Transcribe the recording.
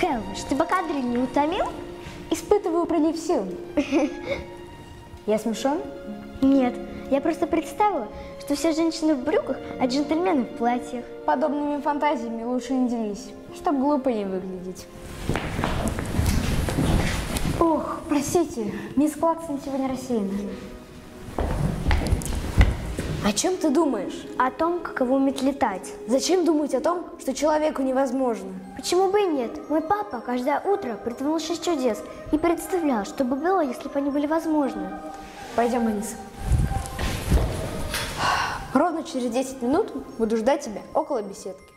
Хелвиш, тебя кадриль не утомил? Испытываю прилив сил. Я смешон? Нет, я просто представила, что все женщины в брюках, а джентльмены в платьях. Подобными фантазиями лучше не делись, чтобы глупо не выглядеть. Ох, простите, мисс Клаксон сегодня рассеяна. О чем ты думаешь? О том, каково уметь летать. Зачем думать о том, что человеку невозможно? Почему бы и нет? Мой папа каждое утро придумал шесть чудес и представлял, что бы было, если бы они были возможны. Пойдем, Алиса. Ровно через 10 минут буду ждать тебя около беседки.